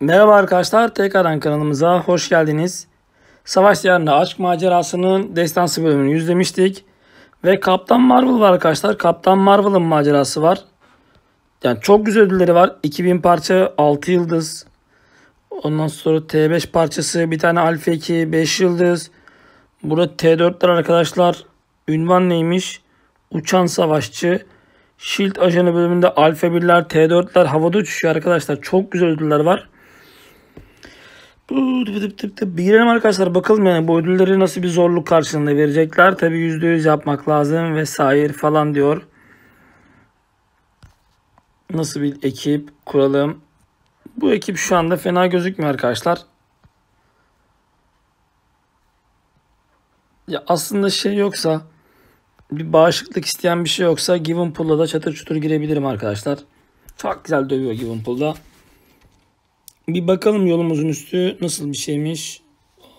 Merhaba arkadaşlar, tekrardan kanalımıza hoş geldiniz. Savaş Diyarı'nda aşk macerasının destansı bölümünü yüzlemiştik. Ve Kaptan Marvel var arkadaşlar. Kaptan Marvel'ın macerası var. Yani çok güzel ödülleri var. 2000 parça 6 yıldız. Ondan sonra T5 parçası bir tane Alfa 2 5 yıldız. Burada T4'ler arkadaşlar. Ünvan neymiş? Uçan savaşçı. Shield ajanı bölümünde Alfa 1'ler, T4'ler havada uçuşuyor arkadaşlar. Çok güzel ödüller var. Bir girelim arkadaşlar bakalım yani bu ödülleri nasıl bir zorluk karşılığında verecekler. Tabi %100 yapmak lazım vesaire falan diyor. Nasıl bir ekip kuralım. Bu ekip şu anda fena gözükmüyor arkadaşlar. Ya aslında şey yoksa bir bağışıklık isteyen bir şey yoksa Given Pool'da da çatır çutur girebilirim arkadaşlar. Çok güzel dövüyor Given Pool'da. Bir bakalım yolumuzun üstü nasıl bir şeymiş.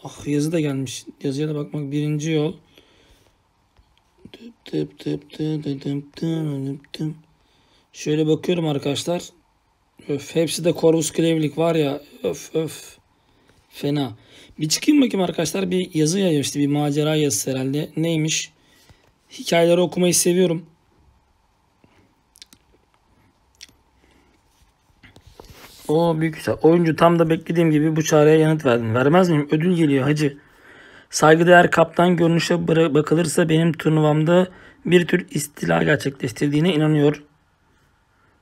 Ah yazı da gelmiş. Yazıya da bakmak birinci yol. Şöyle bakıyorum arkadaşlar. Öf, hepsi de Corvus Clevelik var ya. Öf öf. Fena. Bir çıkayım bakayım arkadaşlar. Bir yazı yaymıştı. Bir macera yazısı herhalde. Neymiş? Hikayeleri okumayı seviyorum. O büyük güzel. Oyuncu tam da beklediğim gibi bu çağrıya yanıt verdin. Vermez miyim? Ödül geliyor hacı. Saygıdeğer kaptan görünüşe bakılırsa benim turnuvamda bir tür istila gerçekleştirdiğine inanıyor.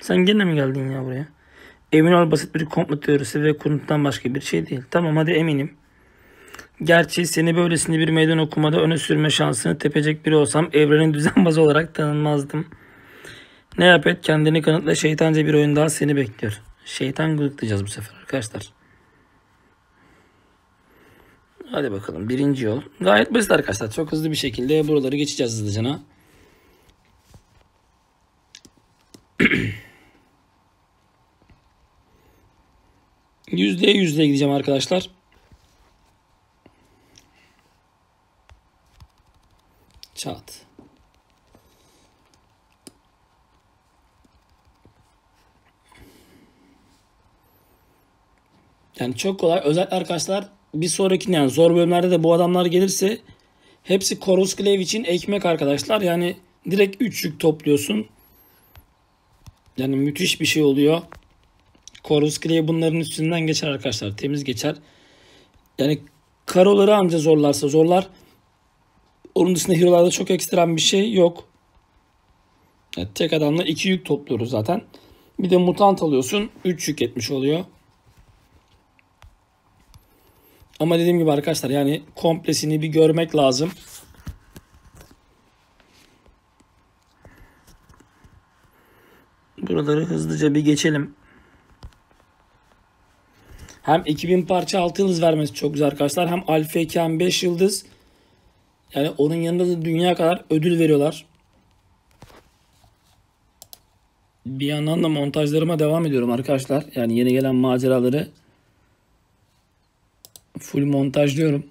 Sen gene mi geldin ya buraya? Emin ol basit bir komplo teorisi ve kuruntudan başka bir şey değil. Tamam hadi eminim. Gerçi seni böylesine bir meydan okumada öne sürme şansını tepecek biri olsam evrenin düzenbazı olarak tanınmazdım. Ne yap et kendini kanıtla şeytanca bir oyun daha seni bekliyor. Şeytan gıdıklayacağız bu sefer arkadaşlar. Hadi bakalım birinci yol. Gayet basit arkadaşlar. Çok hızlı bir şekilde buraları geçeceğiz hızlıcana. Yüzdeye yüzdeye gideceğim arkadaşlar. Çat. Yani çok kolay. Özellikle arkadaşlar bir sonraki yani zor bölümlerde de bu adamlar gelirse hepsi Corus Glaive için ekmek arkadaşlar. Yani direkt 3 yük topluyorsun. Yani müthiş bir şey oluyor. Corus Glaive bunların üstünden geçer arkadaşlar. Temiz geçer. Yani karoları anca zorlarsa zorlar. Onun dışında hero'larda çok ekstrem bir şey yok. Yani tek adamla 2 yük topluyoruz zaten. Bir de mutant alıyorsun. 3 yük etmiş oluyor. Ama dediğim gibi arkadaşlar yani komplesini bir görmek lazım. Buraları hızlıca bir geçelim. Hem 2000 parça 6 yıldız vermesi çok güzel arkadaşlar. Hem Alfa 2 hem 5 yıldız. Yani onun yanında da dünya kadar ödül veriyorlar. Bir yandan da montajlarıma devam ediyorum arkadaşlar. Yani yeni gelen maceraları full montajlıyorum.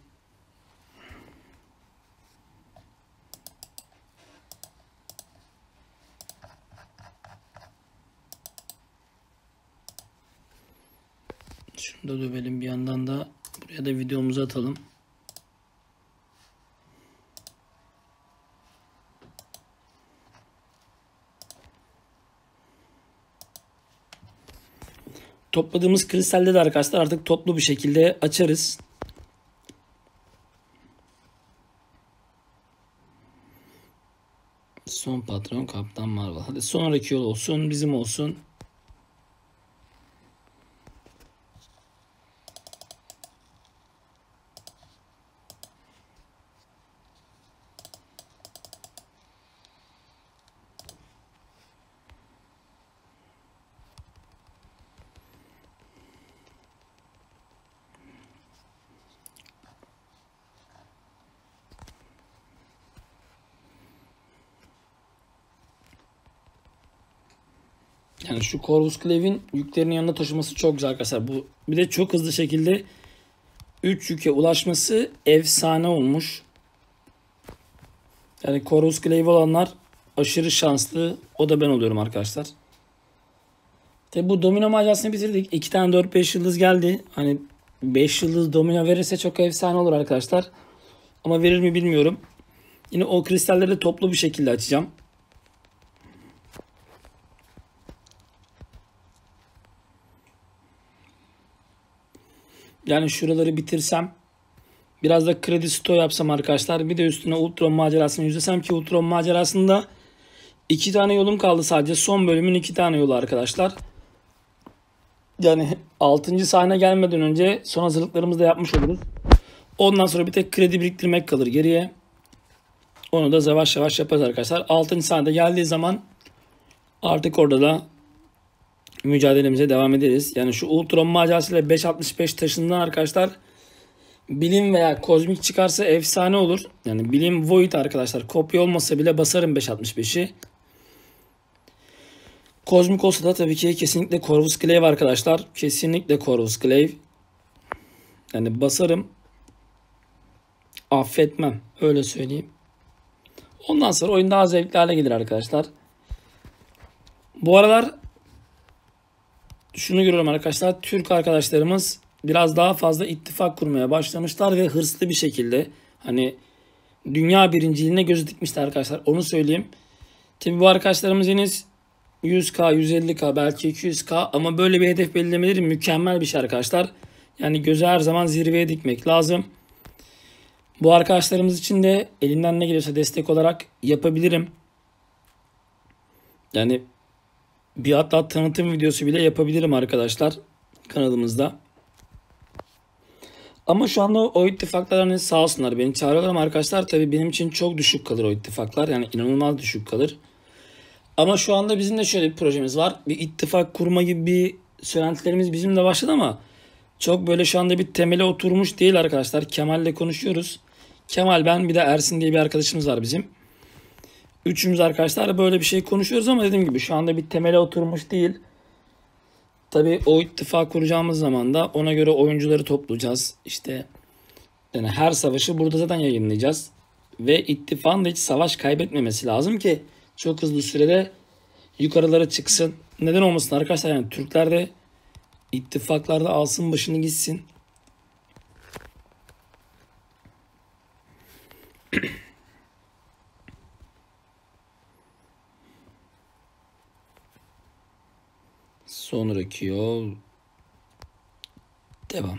Şunu da dövelim bir yandan da buraya da videomuzu atalım. Topladığımız kristalde de arkadaşlar artık toplu bir şekilde açarız. Son patron Kaptan Marvel. Hadi sonraki yol olsun bizim olsun. Yani şu Corvus Clave'in yüklerini yanında taşıması çok güzel arkadaşlar. Bu bir de çok hızlı şekilde 3 yüke ulaşması efsane olmuş. Yani Corvus Clave olanlar aşırı şanslı. O da ben oluyorum arkadaşlar. Tabi bu domino macerasını bitirdik. 2 tane 4-5 yıldız geldi. Hani 5 yıldız domino verirse çok efsane olur arkadaşlar. Ama verir mi bilmiyorum. Yine o kristalleri toplu bir şekilde açacağım. Yani şuraları bitirsem biraz da kredi sto yapsam arkadaşlar. Bir de üstüne Ultron macerasını yüzesem ki Ultron macerasında iki tane yolum kaldı sadece. Son bölümün iki tane yolu arkadaşlar. Yani 6. sahne gelmeden önce son hazırlıklarımızı da yapmış oluruz. Ondan sonra bir tek kredi biriktirmek kalır geriye. Onu da yavaş yavaş yaparız arkadaşlar. 6. sahnede geldiği zaman artık orada da mücadelemize devam ederiz. Yani şu Ultron macerasıyla 5.65 taşından arkadaşlar bilim veya kozmik çıkarsa efsane olur. Yani bilim void arkadaşlar. Kopya olmasa bile basarım 5.65'i. Kozmik olsa da tabii ki kesinlikle Corvus Glaive arkadaşlar. Kesinlikle Corvus Glaive. Yani basarım. Affetmem. Öyle söyleyeyim. Ondan sonra oyun daha zevkli hale gelir arkadaşlar. Bu aralar şunu görüyorum arkadaşlar. Türk arkadaşlarımız biraz daha fazla ittifak kurmaya başlamışlar ve hırslı bir şekilde hani dünya birinciliğine göz dikmişler arkadaşlar. Onu söyleyeyim. Tabi bu arkadaşlarımız henüz 100k, 150k, belki 200k ama böyle bir hedef belirlemeleri mükemmel bir şey arkadaşlar. Yani gözü her zaman zirveye dikmek lazım. Bu arkadaşlarımız için de elimden ne geliyorsa destek olarak yapabilirim. Yani bir hatta tanıtım videosu bile yapabilirim arkadaşlar kanalımızda. Ama şu anda o ittifaklar hani sağ olsunlar beni çağırıyorlar ama arkadaşlar tabii benim için çok düşük kalır o ittifaklar. Yani inanılmaz düşük kalır. Ama şu anda bizim de şöyle bir projemiz var. Bir ittifak kurma gibi bir söylentilerimiz bizim de başladı ama çok böyle şu anda bir temele oturmuş değil arkadaşlar. Kemal'le konuşuyoruz. Kemal ben bir de Ersin diye bir arkadaşımız var bizim. Üçümüz arkadaşlar böyle bir şey konuşuyoruz ama dediğim gibi şu anda bir temele oturmuş değil. Tabi o ittifak kuracağımız zaman da ona göre oyuncuları toplayacağız. İşte yani her savaşı burada zaten yayınlayacağız. Ve ittifakın da hiç savaş kaybetmemesi lazım ki çok hızlı sürede yukarılara çıksın. Neden olmasın arkadaşlar yani Türkler de ittifaklarda alsın başını gitsin. Sonraki yol devam.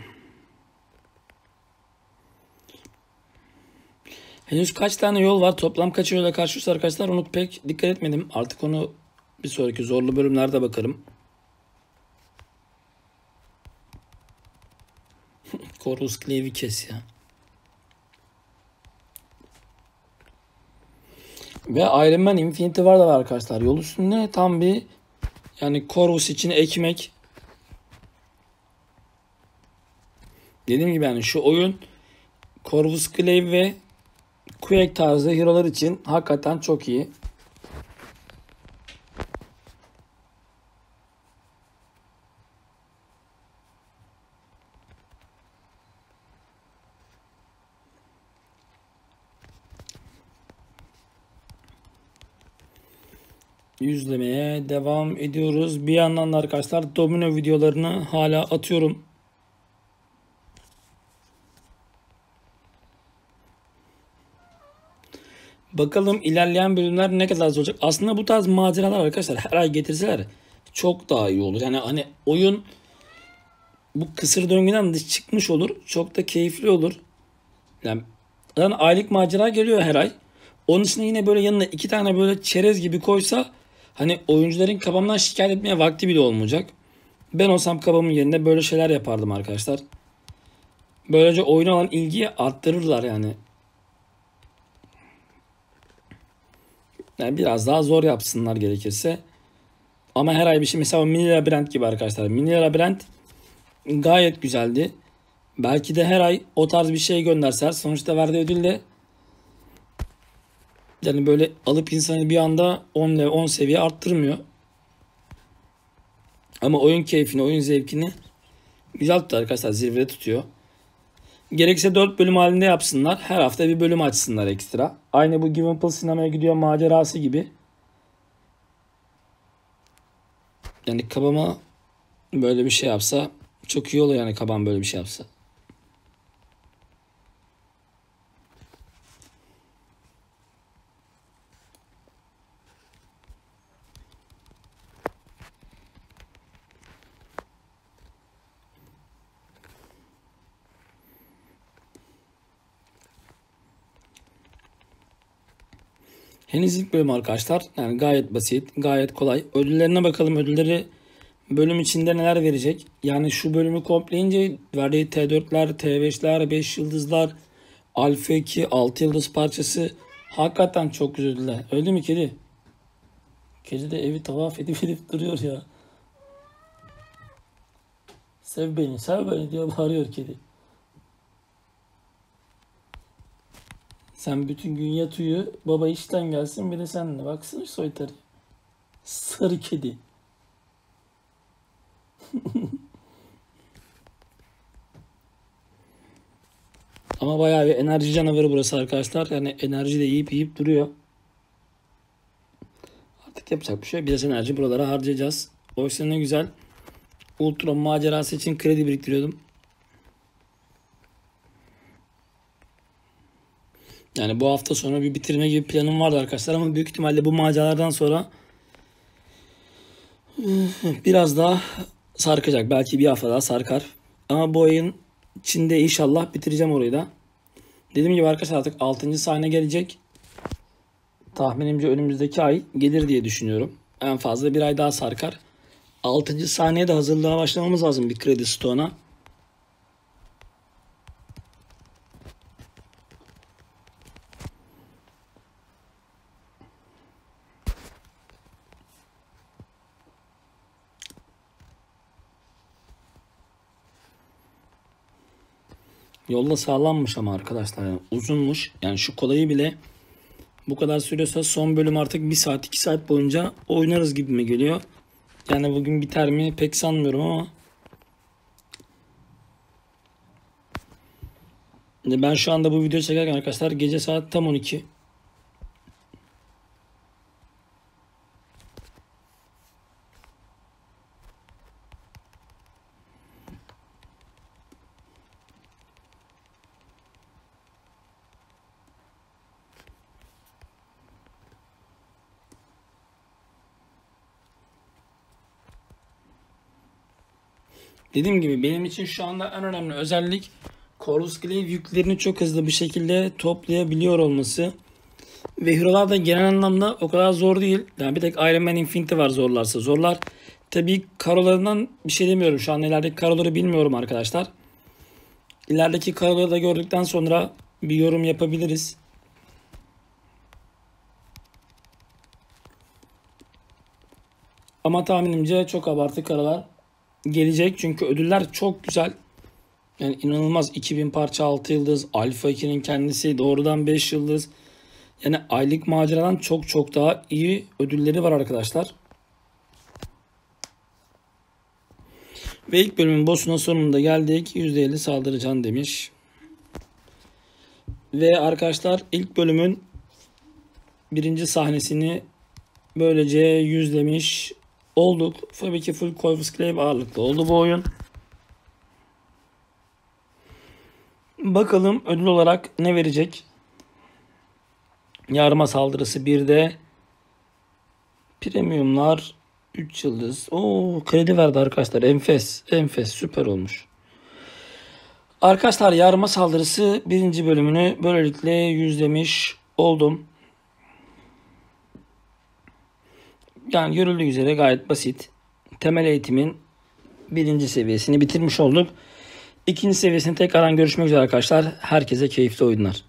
Henüz kaç tane yol var? Toplam kaç yola karşıyız arkadaşlar? Onu pek dikkat etmedim. Artık onu bir sonraki zorlu bölümlerde bakarım. Corvus Clave'i kes ya. Ve Iron Man Infinity var da var arkadaşlar. Yol üstünde tam bir yani Corvus için ekmek. Dediğim gibi yani şu oyun Corvus Glaive ve Quake tarzı hero'lar için hakikaten çok iyi. Yüzlemeye devam ediyoruz. Bir yandan da arkadaşlar domino videolarını hala atıyorum. Bakalım ilerleyen bölümler ne kadar olacak. Aslında bu tarz maceralar arkadaşlar her ay getirseler çok daha iyi olur. Yani hani oyun bu kısır döngüden dış çıkmış olur. Çok da keyifli olur. Yani, yani aylık macera geliyor her ay. Onun için yine böyle yanına iki tane böyle çerez gibi koysa Hani oyuncuların kabamdan şikayet etmeye vakti bile olmayacak. Ben olsam kabamın yerinde böyle şeyler yapardım arkadaşlar. Böylece oyuna olan ilgiyi arttırırlar yani. Yani biraz daha zor yapsınlar gerekirse. Ama her ay bir şey mesela mini labirent gibi arkadaşlar. Mini labirent gayet güzeldi. Belki de her ay o tarz bir şey gönderseler sonuçta verdiği ödül de yani böyle alıp insanı bir anda 10 ile 10 seviye arttırmıyor. Ama oyun keyfini, oyun zevkini güzel tutuyor arkadaşlar. Zirvede tutuyor. Gerekse 4 bölüm halinde yapsınlar. Her hafta bir bölüm açsınlar ekstra. Aynı bu Givenpool sinemaya gidiyor macerası gibi. Yani kabama böyle bir şey yapsa çok iyi olur yani Kaban böyle bir şey yapsa. Henüz ilk bölüm arkadaşlar. Yani gayet basit, gayet kolay. Ödüllerine bakalım. Ödülleri bölüm içinde neler verecek? Yani şu bölümü kompleyince verdiği T4'ler, T5'ler, 5 yıldızlar, Alfa 2, 6 yıldız parçası hakikaten çok güzel ödüller. Öyle mi kedi? Kedi de evi tavaf edip edip duruyor ya. Sev beni, sev beni diye bağırıyor kedi. Sen bütün gün yat uyu. Baba işten gelsin bir de senle. Baksana şu soytarı. Sarı kedi. Ama bayağı bir enerji canavarı burası arkadaşlar. Yani enerji de yiyip yiyip duruyor. Artık yapacak bir şey. Biraz enerji buralara harcayacağız. Oysa ne güzel. Ultra macerası için kredi biriktiriyordum. Yani bu hafta sonra bir bitirme gibi planım vardı arkadaşlar ama büyük ihtimalle bu maceralardan sonra biraz daha sarkacak. Belki bir hafta daha sarkar. Ama bu ayın içinde inşallah bitireceğim orayı da. Dediğim gibi arkadaşlar artık 6. sahne gelecek. Tahminimce önümüzdeki ay gelir diye düşünüyorum. En fazla bir ay daha sarkar. 6. sahneye de hazırlığa başlamamız lazım bir kredi stoğuna. Yolda sağlammış ama arkadaşlar yani uzunmuş. Yani şu kolayı bile bu kadar sürüyorsa son bölüm artık 1 saat 2 saat boyunca oynarız gibi mi geliyor. Yani bugün biter mi pek sanmıyorum ama. Ben şu anda bu videoyu çekerken arkadaşlar gece saat tam 12. Dediğim gibi benim için şu anda en önemli özellik Corvus Glaive yüklerini çok hızlı bir şekilde toplayabiliyor olması. Ve hero'lar da genel anlamda o kadar zor değil. Yani bir tek Iron Man Infinity var zorlarsa. Zorlar tabii karolarından bir şey demiyorum. Şu an ilerideki karoları bilmiyorum arkadaşlar. İlerideki karoları da gördükten sonra bir yorum yapabiliriz. Ama tahminimce çok abartı karalar gelecek. Çünkü ödüller çok güzel. Yani inanılmaz 2000 parça 6 yıldız. Alfa 2'nin kendisi doğrudan 5 yıldız. Yani aylık maceradan çok çok daha iyi ödülleri var arkadaşlar. Ve ilk bölümün boss'una sonunda geldik. %50 saldıracaksın demiş. Ve arkadaşlar ilk bölümün birinci sahnesini böylece yüzlemiş olduk. Tabii ki full Corvus Clave ağırlıklı oldu bu oyun. Bakalım ödül olarak ne verecek? Yarma saldırısı bir de premiumlar 3 yıldız. Oo kredi verdi arkadaşlar. Enfes. Enfes. Süper olmuş. Arkadaşlar yarma saldırısı birinci bölümünü böylelikle yüzlemiş oldum. Yani görüldüğü üzere gayet basit. Temel eğitimin birinci seviyesini bitirmiş olduk. İkinci seviyesini tekrardan görüşmek üzere arkadaşlar. Herkese keyifli oyunlar.